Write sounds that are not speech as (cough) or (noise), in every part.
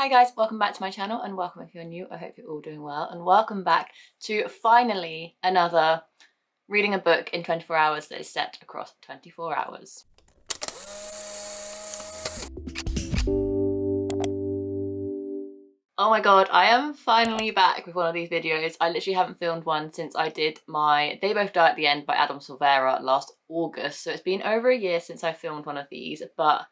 Hi guys, welcome back to my channel and welcome if you're new. I hope you're all doing well and welcome back to finally another reading a book in 24 hours that is set across 24 hours. Oh my god, I am finally back with one of these videos. I literally haven't filmed one since I did my They Both Die at the End by Adam Silvera last August. So it's been over a year since I filmed one of these, but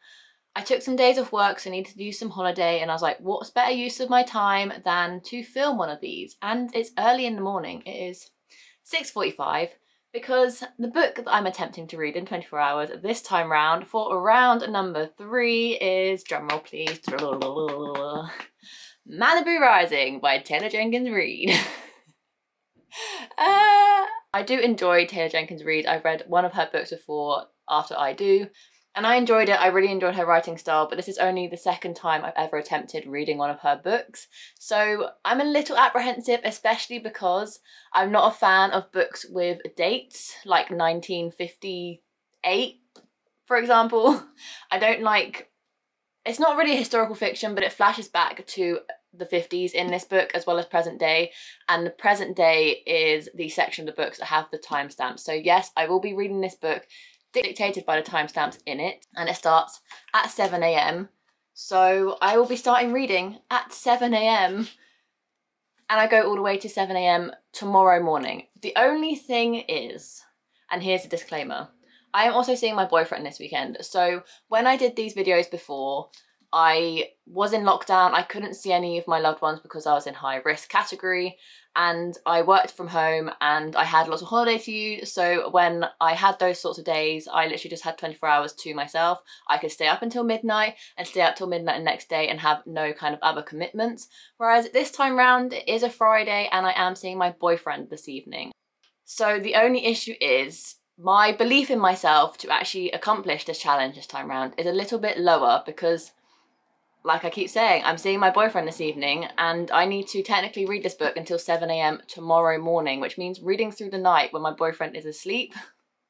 I took some days off work, so I needed to do some holiday, and I was like, what's better use of my time than to film one of these? And it's early in the morning. It is 6.45 because the book that I'm attempting to read in 24 hours this time round for round number three is, drumroll please, (laughs) Malibu Rising by Taylor Jenkins Reid. (laughs) uh, I do enjoy Taylor Jenkins Reid. I've read one of her books before, After I Do, and I enjoyed it. I really enjoyed her writing style, but this is only the second time I've ever attempted reading one of her books. So I'm a little apprehensive, especially because I'm not a fan of books with dates, like 1958, for example. (laughs) I don't like, it's not really historical fiction, but it flashes back to the 50s in this book as well as present day and the present day is the section of the books that have the timestamps so yes I will be reading this book dictated by the timestamps in it and it starts at 7am so I will be starting reading at 7am and I go all the way to 7am tomorrow morning. The only thing is, and here's a disclaimer, I am also seeing my boyfriend this weekend so when I did these videos before I was in lockdown, I couldn't see any of my loved ones because I was in high risk category and I worked from home and I had lots of holiday to use so when I had those sorts of days I literally just had 24 hours to myself. I could stay up until midnight and stay up till midnight the next day and have no kind of other commitments whereas this time round it is a Friday and I am seeing my boyfriend this evening. So the only issue is my belief in myself to actually accomplish this challenge this time round is a little bit lower because like I keep saying, I'm seeing my boyfriend this evening and I need to technically read this book until 7am tomorrow morning, which means reading through the night when my boyfriend is asleep,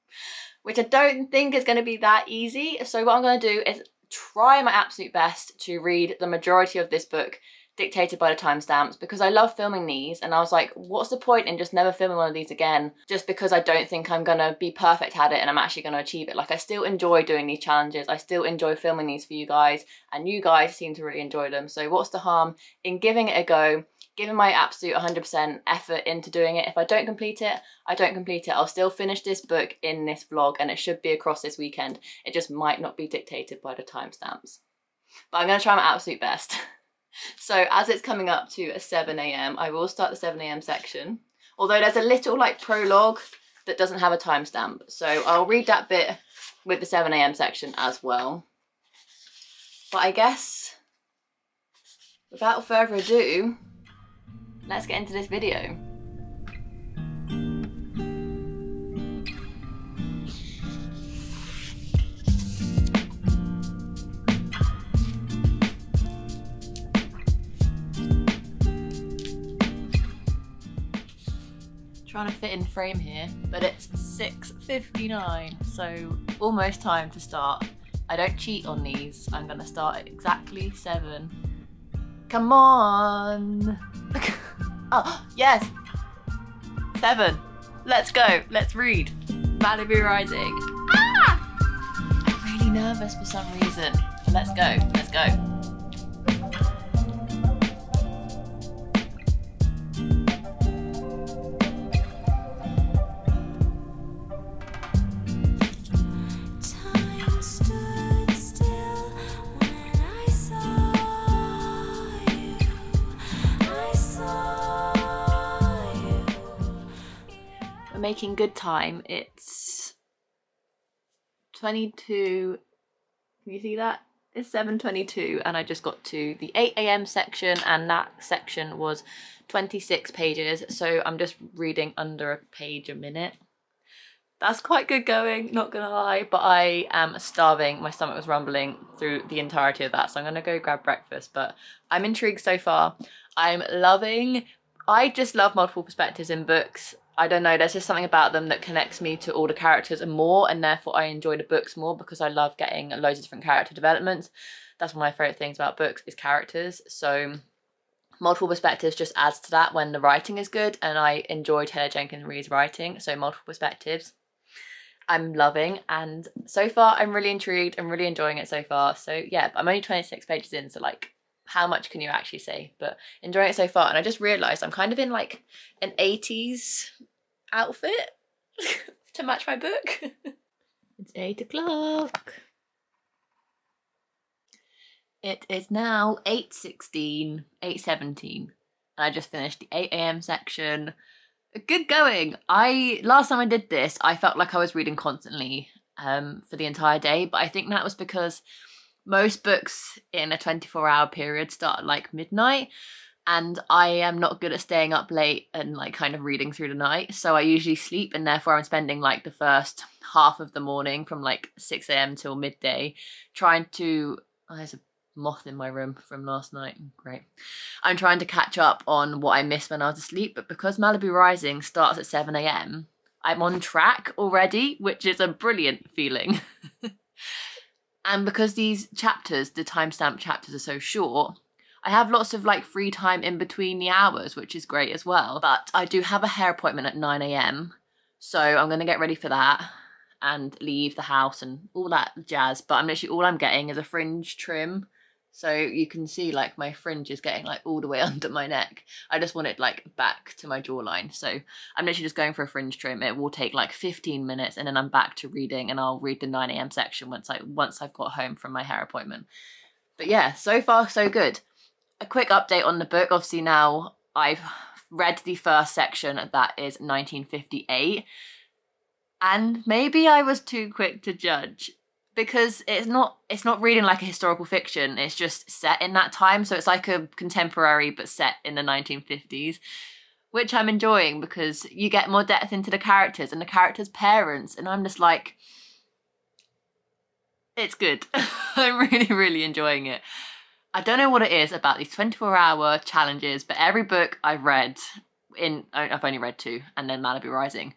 (laughs) which I don't think is going to be that easy. So what I'm going to do is try my absolute best to read the majority of this book dictated by the timestamps because I love filming these and I was like what's the point in just never filming one of these again just because I don't think I'm gonna be perfect at it and I'm actually gonna achieve it? Like I still enjoy doing these challenges. I still enjoy filming these for you guys and you guys seem to really enjoy them. So what's the harm in giving it a go giving my absolute 100% effort into doing it? If I don't complete it I don't complete it. I'll still finish this book in this vlog and it should be across this weekend. It just might not be dictated by the timestamps. But I'm gonna try my absolute best (laughs) So as it's coming up to a 7am, I will start the 7am section. Although there's a little like prologue that doesn't have a timestamp. So I'll read that bit with the 7am section as well. But I guess without further ado, let's get into this video. Trying to fit in frame here, but it's 6.59, so almost time to start. I don't cheat on these. I'm gonna start at exactly seven. Come on! (laughs) oh, yes! Seven. Let's go, let's read. Malibu Rising. Ah! I'm really nervous for some reason. Let's go, let's go. Making good time. It's 22, can you see that? It's 7.22 and I just got to the 8am section and that section was 26 pages. So I'm just reading under a page a minute. That's quite good going, not gonna lie, but I am starving. My stomach was rumbling through the entirety of that. So I'm gonna go grab breakfast, but I'm intrigued so far. I'm loving, I just love multiple perspectives in books. I don't know, there's just something about them that connects me to all the characters and more and therefore I enjoy the books more because I love getting loads of different character developments. that's one of my favorite things about books is characters. So multiple perspectives just adds to that when the writing is good and I enjoy Taylor Jenkins Reid's writing. So multiple perspectives. I'm loving and so far I'm really intrigued. I'm really enjoying it so far. So yeah, I'm only 26 pages in, so like how much can you actually say? But enjoying it so far. And I just realised I'm kind of in like an 80s outfit (laughs) to match my book. (laughs) it's eight o'clock. It is now 8.16, 8.17. And I just finished the 8am section. Good going. I last time I did this, I felt like I was reading constantly um, for the entire day, but I think that was because most books in a 24 hour period start like midnight and I am not good at staying up late and like kind of reading through the night. So I usually sleep and therefore I'm spending like the first half of the morning from like 6 a.m. till midday trying to oh, there's a moth in my room from last night. Great. I'm trying to catch up on what I missed when I was asleep, but because Malibu Rising starts at 7 a.m., I'm on track already, which is a brilliant feeling. (laughs) and because these chapters, the timestamp chapters, are so short, I have lots of like free time in between the hours, which is great as well. But I do have a hair appointment at 9 a.m. So I'm going to get ready for that and leave the house and all that jazz. But I'm literally all I'm getting is a fringe trim so you can see like my fringe is getting like all the way (laughs) under my neck. I just want it like back to my jawline. So I'm literally just going for a fringe trim. It will take like 15 minutes and then I'm back to reading and I'll read the 9am section once I once I've got home from my hair appointment. But yeah, so far so good. A quick update on the book. Obviously now I've read the first section that is 1958 and maybe I was too quick to judge because it's not it's not reading like a historical fiction. It's just set in that time. So it's like a contemporary but set in the 1950s which i'm enjoying because you get more depth into the characters and the characters parents. And i'm just like it's good. (laughs) I'm really really enjoying it i don't know what it is about these 24 hour challenges but every book i've read in i've only read two and then malibu rising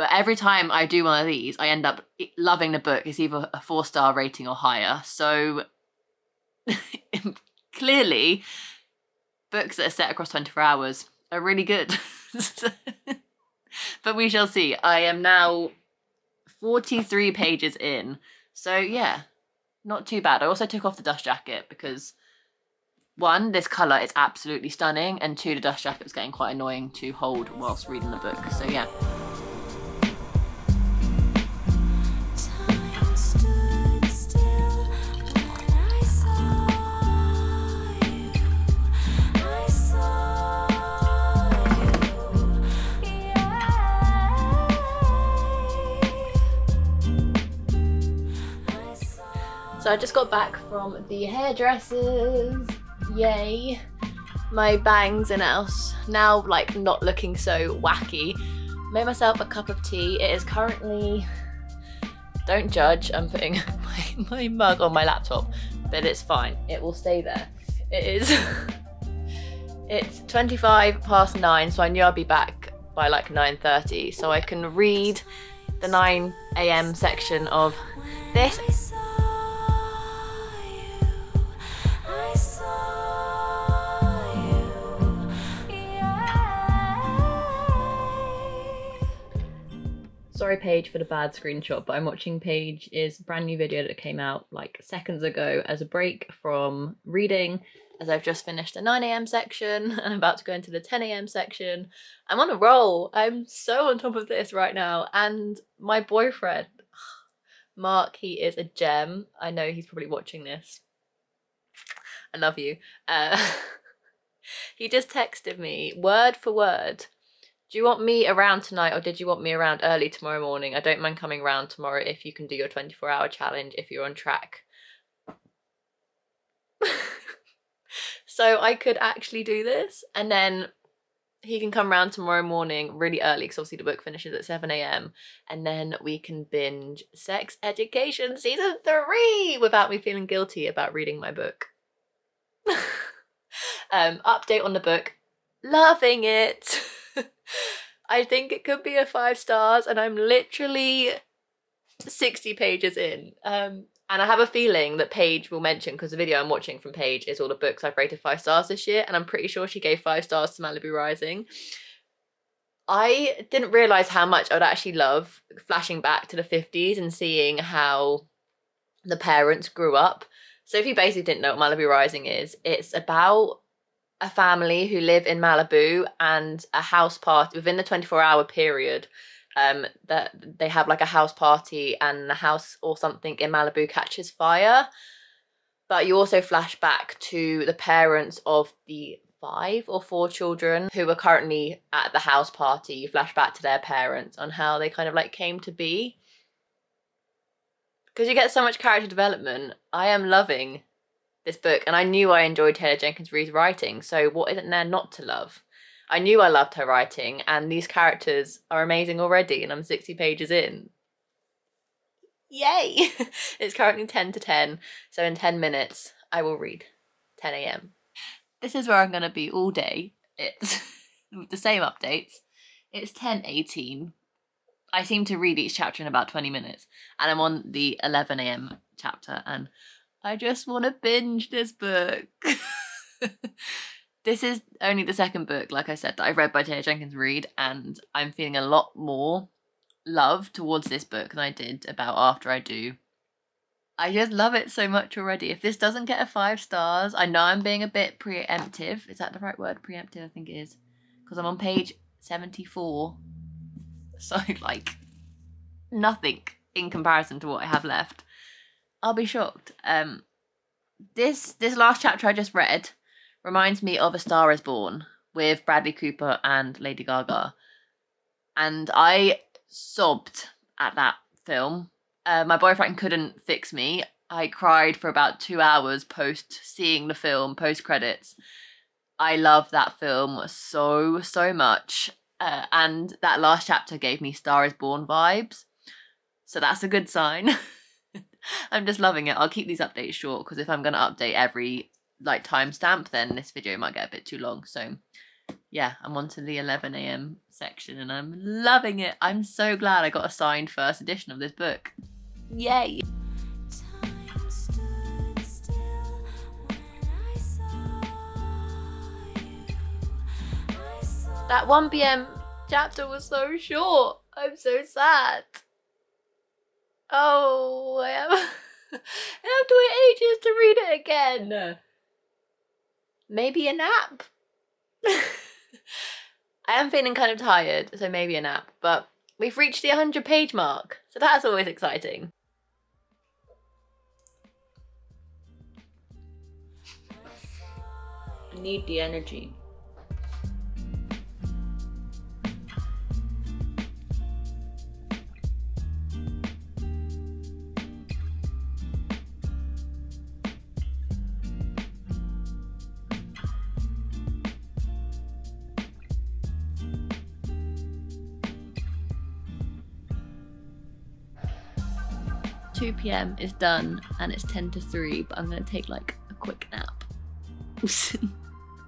but every time I do one of these, I end up loving the book. It's either a four star rating or higher. So (laughs) clearly, books that are set across 24 hours are really good. (laughs) but we shall see. I am now 43 pages in. So yeah, not too bad. I also took off the dust jacket because one, this colour is absolutely stunning, and two, the dust jacket getting quite annoying to hold whilst reading the book. So yeah. So I just got back from the hairdressers. Yay. My bangs and else now like not looking so wacky. Made myself a cup of tea. It is currently, don't judge, I'm putting (laughs) my, my mug on my laptop, but it's fine. It will stay there. It is, (laughs) it's 25 past nine, so I knew I'd be back by like 9.30 so I can read the 9 a.m. section of this Sorry, Paige, for the bad screenshot, but I'm watching Paige's brand new video that came out like seconds ago as a break from reading, as I've just finished the 9am section and (laughs) I'm about to go into the 10am section. I'm on a roll. I'm so on top of this right now. And my boyfriend, (sighs) Mark, he is a gem. I know he's probably watching this. I love you. Uh, (laughs) he just texted me word for word do you want me around tonight or did you want me around early tomorrow morning? I don't mind coming around tomorrow if you can do your 24 hour challenge if you're on track. (laughs) so I could actually do this and then he can come around tomorrow morning really early because obviously the book finishes at 7 a.m. and then we can binge Sex Education season three without me feeling guilty about reading my book. (laughs) um, update on the book. Loving it. (laughs) (laughs) I think it could be a five stars and I'm literally 60 pages in. Um, And I have a feeling that Paige will mention because the video I'm watching from Paige is all the books I've rated five stars this year, and I'm pretty sure she gave five stars to Malibu Rising. I didn't realize how much I would actually love flashing back to the 50s and seeing how the parents grew up. So, if you basically didn't know what Malibu Rising is, it's about a family who live in Malibu and a house party within the 24 hour period um that they have like a house party and the house or something in Malibu catches fire. But you also flash back to the parents of the five or four children who are currently at the house party. You flash back to their parents on how they kind of like came to be. Because you get so much character development. I am loving this book and i knew i enjoyed taylor jenkins reid's writing so what isn't there not to love I knew I loved her writing, and these characters are amazing already, and I'm 60 pages in. Yay! (laughs) it's currently 10 to 10, so in 10 minutes I will read 10 a.m. This is where I'm going to be all day. It's (laughs) the same updates. It's 10:18. I seem to read each chapter in about 20 minutes, and I'm on the 11 a.m. chapter, and I just want to binge this book. (laughs) this is only the second book, like I said, that I've read by Taylor Jenkins Reid, and I'm feeling a lot more love towards this book than I did about After I Do. I just love it so much already. If this doesn't get a five stars, I know I'm being a bit preemptive. Is that the right word? Preemptive, I think it is. Because I'm on page 74. (laughs) So, like, nothing in comparison to what I have left. I'll be shocked. Um, this this last chapter I just read reminds me of A Star is Born with Bradley Cooper and Lady Gaga. And I sobbed at that film. Uh, my boyfriend couldn't fix me. I cried for about two hours post seeing the film, post credits. I love that film so, so much. Uh, and that last chapter gave me Star is Born vibes. So that's a good sign. (laughs) (laughs) I'm just loving it. I'll keep these updates short because if I'm going to update every like timestamp, then this video might get a bit too long. So yeah, I'm on to the 11 a.m. section and I'm loving it. I'm so glad I got a signed first edition of this book. Yay! That 1 p.m. chapter was so short. I'm so sad. Oh, I have, (laughs) I have to wait ages to read it again maybe a nap. (laughs) I am feeling kind of tired, so maybe a nap, but we've reached the 100 page mark, so that's always exciting. I need the energy. 2 p.m. is done and it's 10 to 3, but I'm going to take like a quick nap. (laughs)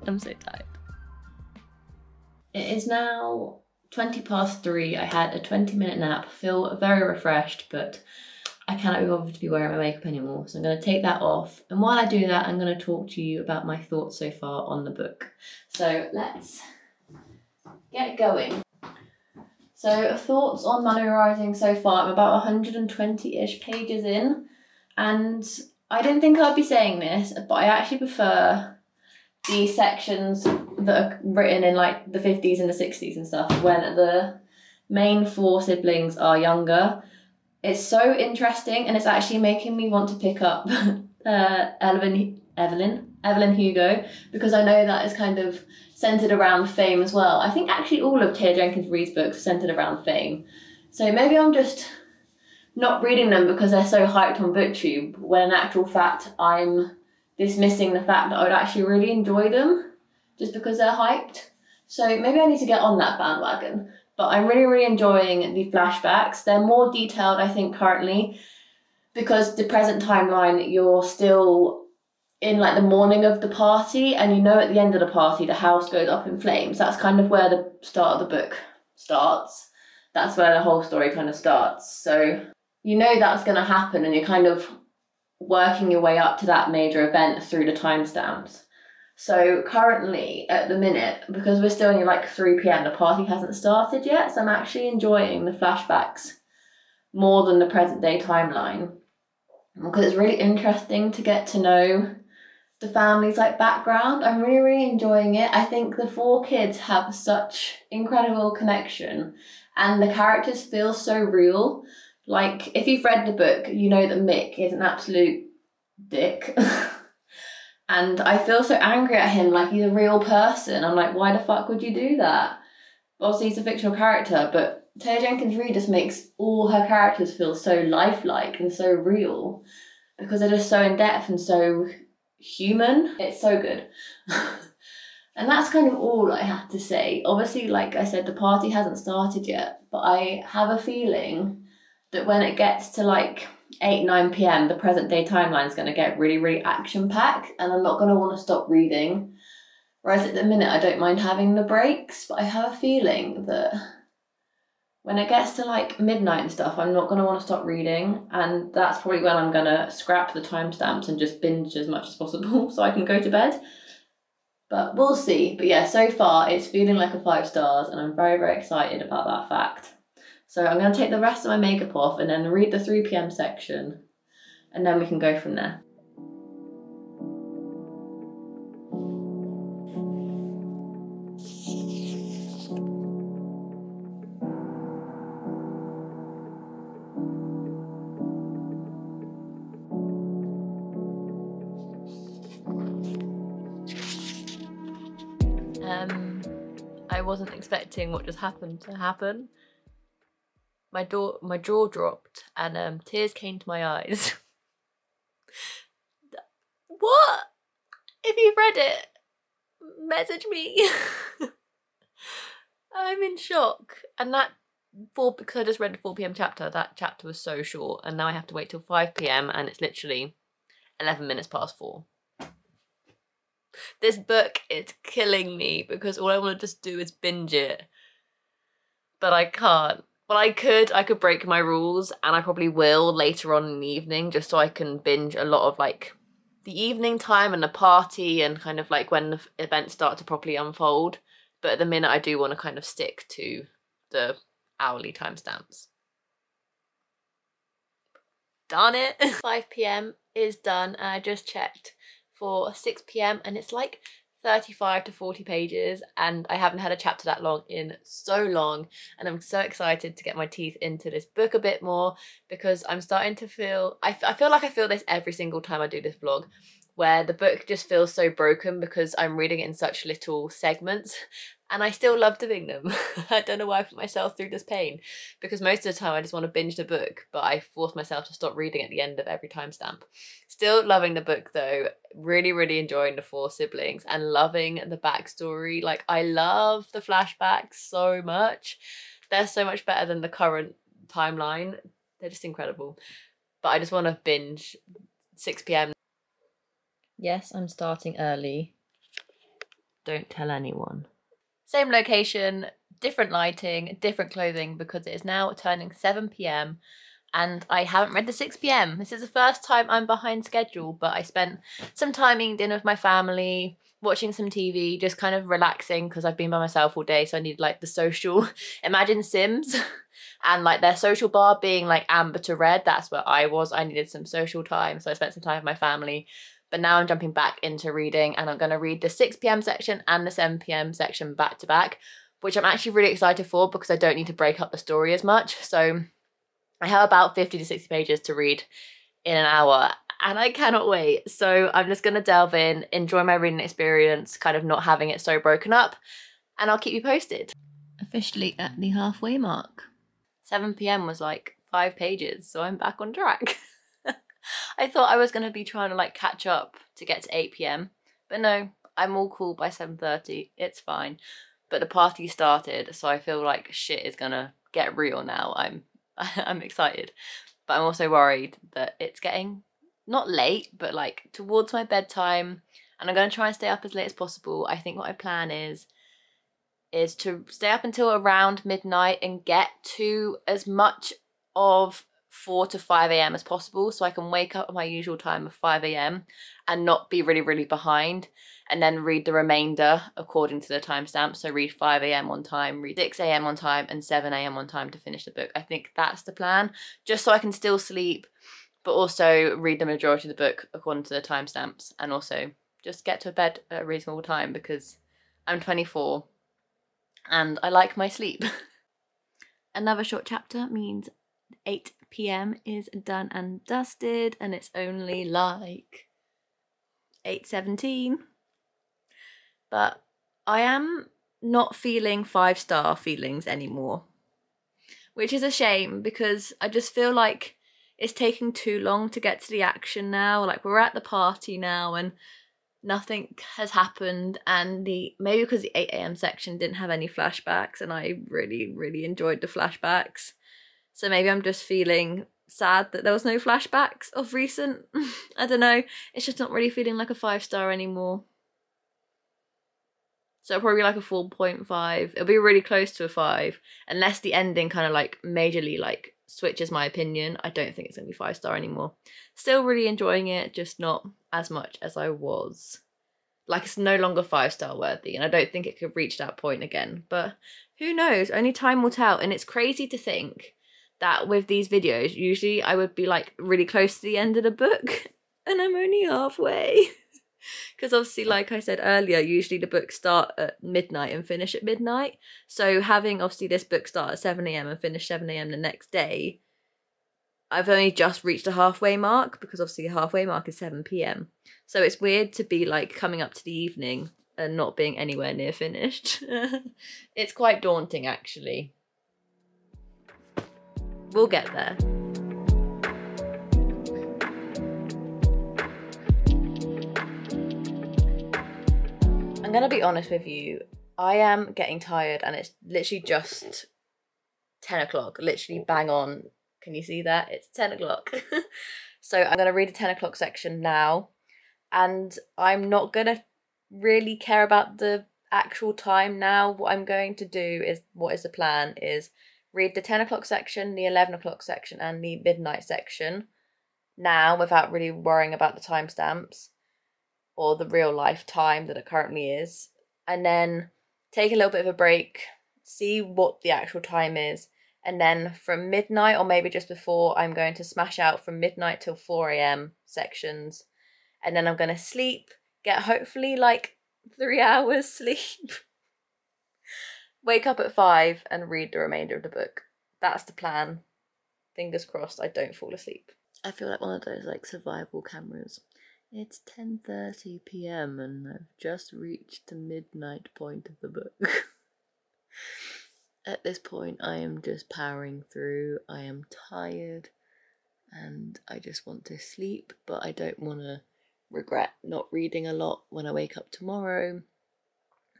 I'm so tired. It is now 20 past 3. I had a 20 minute nap, feel very refreshed, but I cannot be bothered to be wearing my makeup anymore. So I'm going to take that off. And while I do that, I'm going to talk to you about my thoughts so far on the book. So let's get going. So thoughts on Malibu Rising so far. I'm about 120-ish pages in, and I didn't think I'd be saying this, but I actually prefer the sections that are written in like the 50s and the 60s and stuff when the main four siblings are younger. It's so interesting and it's actually making me want to pick up (laughs) uh, Evelyn, Evelyn, Evelyn Hugo because I know that is kind of centered around fame as well. I think actually all of Taylor Jenkins Reid's books are centered around fame. So maybe I'm just not reading them because they're so hyped on booktube when in actual fact I'm dismissing the fact that I would actually really enjoy them just because they're hyped. So maybe I need to get on that bandwagon. But I'm really, really enjoying the flashbacks. They're more detailed, I think, currently because the present timeline, you're still in like the morning of the party and you know at the end of the party the house goes up in flames that's kind of where the start of the book starts that's where the whole story kind of starts so you know that's going to happen and you're kind of working your way up to that major event through the timestamps. So currently, at the minute, because we're still in like 3 p.m., the party hasn't started yet. So I'm actually enjoying the flashbacks more than the present day timeline because it's really interesting to get to know the family's like background. I'm really, really enjoying it. I think the four kids have such incredible connection and the characters feel so real. Like if you've read the book, you know that Mick is an absolute dick. (laughs) and I feel so angry at him, like he's a real person. I'm like, why the fuck would you do that? Obviously he's a fictional character, but Taylor Jenkins Reid just makes all her characters feel so lifelike and so real because they're just so in depth and so human. It's so good. (laughs) and that's kind of all I have to say. Obviously, like I said, the party hasn't started yet, but I have a feeling that when it gets to like 8 9 p.m., the present day timeline is going to get really, really action packed, and I'm not going to want to stop reading. Whereas at the minute, I don't mind having the breaks, but I have a feeling that when it gets to like midnight and stuff, I'm not going to want to stop reading, and that's probably when I'm going to scrap the timestamps and just binge as much as possible (laughs) so I can go to bed. But we'll see. But yeah, so far it's feeling like a five stars, and I'm very, very excited about that fact. So I'm going to take the rest of my makeup off and then read the 3 pm section, and then we can go from there. Wasn't expecting what just happened to happen. My door, my jaw dropped, and um, tears came to my eyes. (laughs) what? If you've read it, message me. (laughs) I'm in shock, and that four because I just read the four pm chapter. That chapter was so short, and now I have to wait till five pm, and it's literally eleven minutes past four. This book is killing me because all I want to just do is binge it. But I can't. Well, I could. I could break my rules, and I probably will later on in the evening, just so I can binge a lot of like the evening time and the party and kind of like when the events start to properly unfold. But at the minute, I do want to kind of stick to the hourly timestamps. Darn it! (laughs) 5 pm is done, and I just checked for 6 pm and it's like 35 to 40 pages and I haven't had a chapter that long in so long and I'm so excited to get my teeth into this book a bit more because I'm starting to feel I, I feel like I feel this every single time I do this vlog where the book just feels so broken because I'm reading it in such little segments and I still love doing them. (laughs) I don't know why I put myself through this pain because most of the time I just want to binge the book, but I force myself to stop reading at the end of every timestamp. Still loving the book though, really, really enjoying the four siblings and loving the backstory. Like, I love the flashbacks so much. They're so much better than the current timeline. They're just incredible. But I just want to binge 6 pm. Yes, I'm starting early. Don't tell anyone. Same location, different lighting, different clothing because it is now turning 7 pm and I haven't read the 6 pm. This is the first time I'm behind schedule, but I spent some time eating dinner with my family, watching some TV, just kind of relaxing because I've been by myself all day, so I needed like the social. (laughs) Imagine Sims (laughs) and like their social bar being like amber to red. That's where I was. I needed some social time, so I spent some time with my family. But now I'm jumping back into reading and I'm going to read the 6 p.m. section and the 7 p.m. section back to back, which I'm actually really excited for because I don't need to break up the story as much. So I have about 50 to 60 pages to read in an hour and I cannot wait. So I'm just going to delve in, enjoy my reading experience, kind of not having it so broken up, and I'll keep you posted. Officially at the halfway mark. 7 pm was like five pages, so I'm back on track. (laughs) I thought I was going to be trying to like catch up to get to 8 p.m. But no, I'm all cool by 7.30. It's fine. But the party started, so I feel like shit is going to get real now. I'm (laughs) I'm excited. But I'm also worried that it's getting not late, but like towards my bedtime. And I'm going to try and stay up as late as possible. I think what my plan is is to stay up until around midnight and get to as much of 4 to 5 a.m. as possible so I can wake up at my usual time of 5 a.m. and not be really, really behind and then read the remainder according to the timestamp. So read 5 a.m. on time, read 6 a.m. on time, and 7 a.m. on time to finish the book. I think that's the plan, just so I can still sleep, but also read the majority of the book according to the timestamps and also just get to bed at a reasonable time because I'm 24 and I like my sleep. (laughs) Another short chapter means 8 p.m. is done and dusted and it's only like 8:17. But I am not feeling five star feelings anymore. Which is a shame because I just feel like it's taking too long to get to the action now. Like we're at the party now and nothing has happened and the maybe because the 8 a.m section didn't have any flashbacks and i really really enjoyed the flashbacks so maybe i'm just feeling sad that there was no flashbacks of recent (laughs) i don't know it's just not really feeling like a five star anymore so probably like a 4.5 it'll be really close to a 5 unless the ending kind of like majorly like switches my opinion i don't think it's gonna be five star anymore still really enjoying it just not as much as I was. Like it's no longer five star worthy, and I don't think it could reach that point again. But who knows? Only time will tell. And it's crazy to think that with these videos, usually I would be like really close to the end of the book, (laughs) and I'm only halfway. (laughs) Because obviously, like I said earlier, usually the books start at midnight and finish at midnight. So having obviously this book start at 7 a.m. and finish 7 a.m. the next day I've only just reached a halfway mark because obviously the halfway mark is 7 p.m. So it's weird to be like coming up to the evening and not being anywhere near finished. (laughs) it's quite daunting actually. We'll get there. I'm gonna be honest with you. I am getting tired and it's literally just 10 o'clock, literally bang on can you see that? It's 10 o'clock. (laughs) so I'm going to read the 10 o'clock section now. And I'm not going to really care about the actual time now. What I'm going to do is, what is the plan, is read the 10 o'clock section, the 11 o'clock section, and the midnight section now without really worrying about the timestamps or the real life time that it currently is. And then take a little bit of a break, see what the actual time is, and then from midnight or maybe just before, I'm going to smash out from midnight till 4 a.m. sections. And then I'm going to sleep, get hopefully like three (laughs) hours sleep. Wake up at five and read the remainder of the book. That's the plan. Fingers crossed I don't fall asleep. I feel like one of those like survival cameras. It's 10:30 p.m. and I've just reached the midnight point of the book. (laughs) at this point, I am just powering through. I am tired and I just want to sleep, but I don't want to regret not reading a lot when I wake up tomorrow.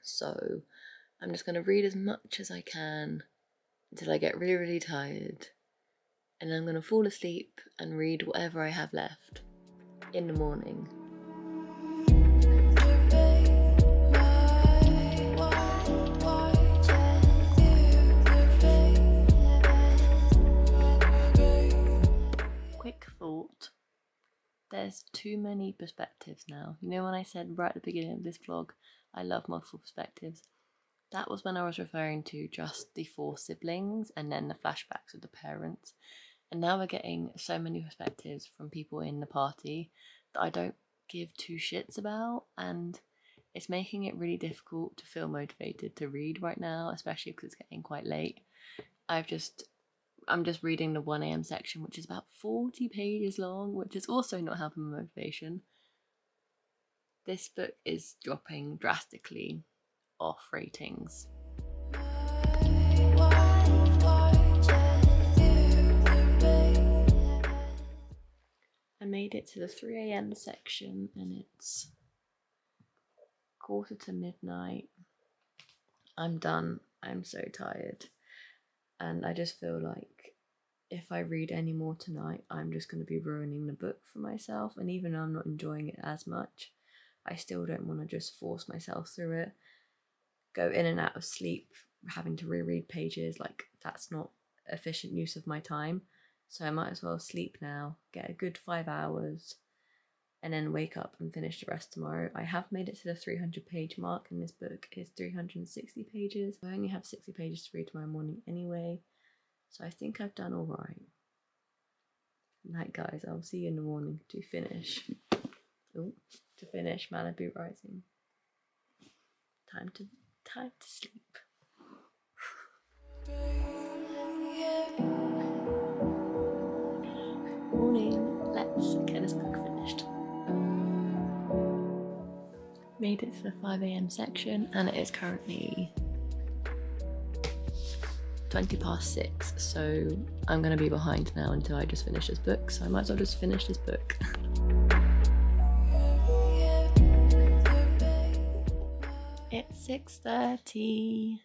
So I'm just going to read as much as I can until I get really, really tired. And I'm going to fall asleep and read whatever I have left in the morning. Quick thought there's too many perspectives now. You know, when I said right at the beginning of this vlog, I love multiple perspectives, that was when I was referring to just the four siblings and then the flashbacks of the parents. And now we're getting so many perspectives from people in the party that I don't give two shits about. And it's making it really difficult to feel motivated to read right now, especially because it's getting quite late. I've just I'm just reading the 1am section, which is about 40 pages long, which is also not helping my motivation. This book is dropping drastically off ratings. I made it to the 3am section and it's quarter to midnight. I'm done. I'm so tired and I just feel like if I read any more tonight, I'm just going to be ruining the book for myself. And even though I'm not enjoying it as much, I still don't want to just force myself through it, go in and out of sleep, having to reread pages. Like, that's not efficient use of my time. So I might as well sleep now, get a good five hours, and then wake up and finish the rest tomorrow. I have made it to the 300 page mark, and this book is 360 pages. I only have 60 pages to read tomorrow morning anyway, so I think I've done all right. Night, guys. I'll see you in the morning to finish. Oh, to finish Malibu Rising. Time to time to sleep. Morning. Let's get this book finished. Made it to the 5 a.m. section, and it is currently 20 past 6, so I'm gonna be behind now until I just finish this book, so I might as well just finish this book. (laughs) 6.30.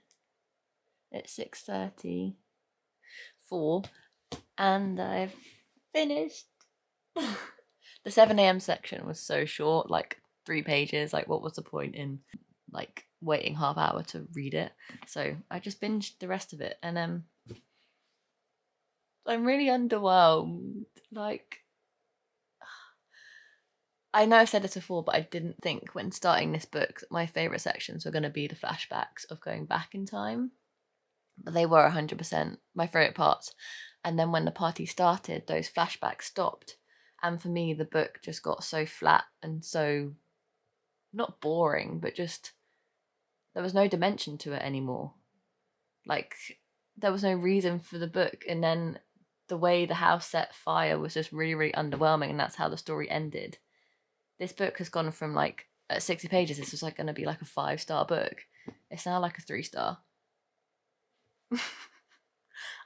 It's 6.30. 4. And I've finished. (laughs) the 7am section was so short, like three pages. Like, what was the point in, like, waiting half hour to read it. So I just binged the rest of it and um I'm really underwhelmed. Like I know I've said this before, but I didn't think when starting this book that my favourite sections were going to be the flashbacks of going back in time. But they were 100% my favourite parts. And then when the party started, those flashbacks stopped. And for me, the book just got so flat and so not boring, but just there was no dimension to it anymore. Like there was no reason for the book, and then the way the house set fire was just really, really underwhelming, and that's how the story ended. This book has gone from like at sixty pages. This was like going to be like a five star book. It's now like a three star. (laughs)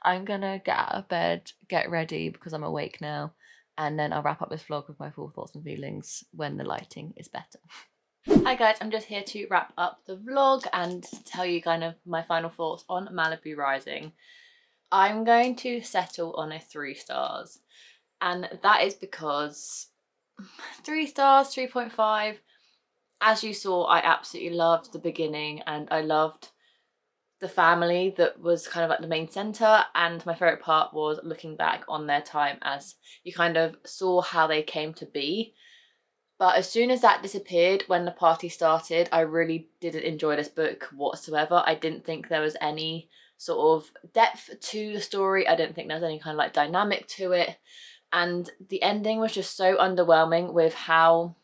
I'm gonna get out of bed, get ready because I'm awake now, and then I'll wrap up this vlog with my full thoughts and feelings when the lighting is better. (laughs) Hi guys, I'm just here to wrap up the vlog and tell you kind of my final thoughts on Malibu Rising. I'm going to settle on a three stars and that is because three stars, 3.5. As you saw, I absolutely loved the beginning and I loved the family that was kind of like the main centre and my favourite part was looking back on their time as you kind of saw how they came to be but as soon as that disappeared, when the party started, I really didn't enjoy this book whatsoever. I didn't think there was any sort of depth to the story. I didn't think there was any kind of like dynamic to it. And the ending was just so underwhelming with how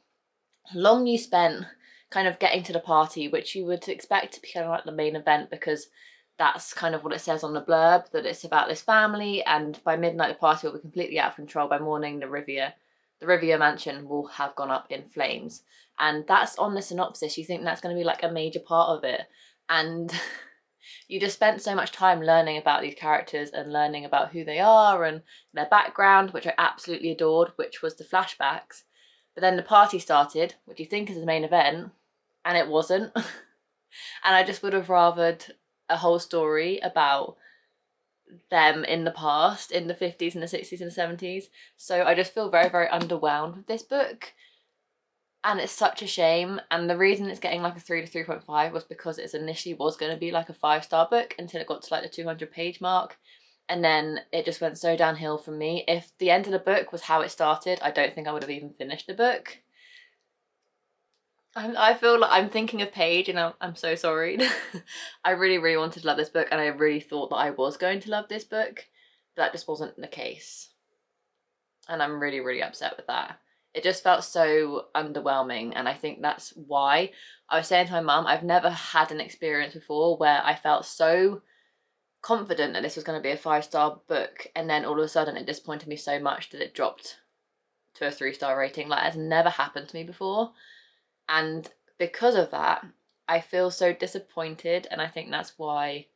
long you spent kind of getting to the party, which you would expect to be kind of like the main event because that's kind of what it says on the blurb, that it's about this family and by midnight the party will be completely out of control. By morning the Rivia the Rivia mansion will have gone up in flames. And that's on the synopsis. You think that's going to be like a major part of it. And (laughs) you just spent so much time learning about these characters and learning about who they are and their background, which I absolutely adored, which was the flashbacks. But then the party started, which you think is the main event, and it wasn't. (laughs) and I just would have rathered a whole story about them in the past, in the 50s and the 60s and the 70s. So I just feel very, very underwhelmed with this book. And it's such a shame. And the reason it's getting like a 3 to 3.5 was because it initially was going to be like a five star book until it got to like the 200 page mark. And then it just went so downhill from me. If the end of the book was how it started, I don't think I would have even finished the book. I'm, I feel like I'm thinking of Paige and I'm, I'm so sorry. (laughs) I really, really wanted to love this book and I really thought that I was going to love this book, but that just wasn't the case. And I'm really, really upset with that. It just felt so underwhelming and I think that's why I was saying to my mum, I've never had an experience before where I felt so confident that this was going to be a five star book and then all of a sudden it disappointed me so much that it dropped to a three star rating. Like, it has never happened to me before. And because of that, I feel so disappointed, and I think that's why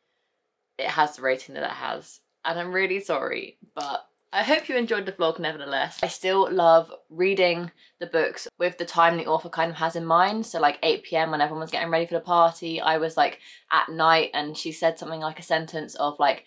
it has the rating that it has. And I'm really sorry, but I hope you enjoyed the vlog nevertheless. I still love reading the books with the time the author kind of has in mind. So like 8pm when everyone was getting ready for the party, I was like at night and she said something like a sentence of like,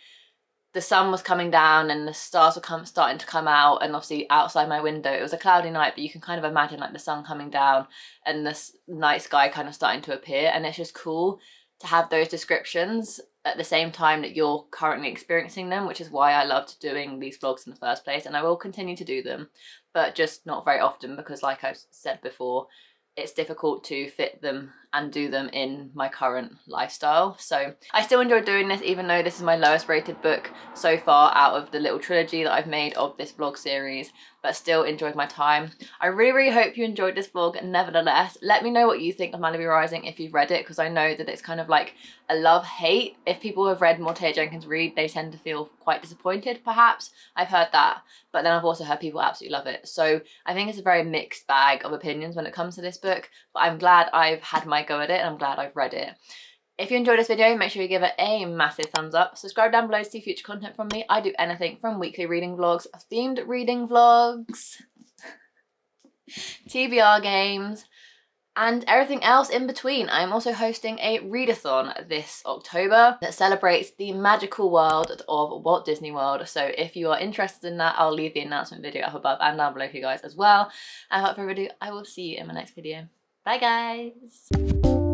the sun was coming down and the stars were come, starting to come out and obviously outside my window it was a cloudy night but you can kind of imagine like the sun coming down and this night sky kind of starting to appear and it's just cool to have those descriptions at the same time that you're currently experiencing them, which is why I loved doing these vlogs in the first place. And I will continue to do them, but just not very often because like I've said before, it's difficult to fit them and do them in my current lifestyle. So I still enjoy doing this even though this is my lowest rated book so far out of the little trilogy that I've made of this vlog series but still enjoyed my time. I really, really hope you enjoyed this vlog nevertheless. Let me know what you think of Malibu Rising if you've read it because I know that it's kind of like a love-hate. If people have read more Taylor Jenkins Reid, they tend to feel quite disappointed perhaps. I've heard that, but then I've also heard people absolutely love it. So I think it's a very mixed bag of opinions when it comes to this book, but I'm glad I've had my go at it and I'm glad I've read it. If you enjoyed this video, make sure you give it a massive thumbs up. Subscribe down below to see future content from me. I do anything from weekly reading vlogs, themed reading vlogs, (laughs) TBR games, and everything else in between. I'm also hosting a readathon this October that celebrates the magical world of Walt Disney World. So if you are interested in that, I'll leave the announcement video up above and down below for you guys as well. And without further ado, I will see you in my next video. Bye guys!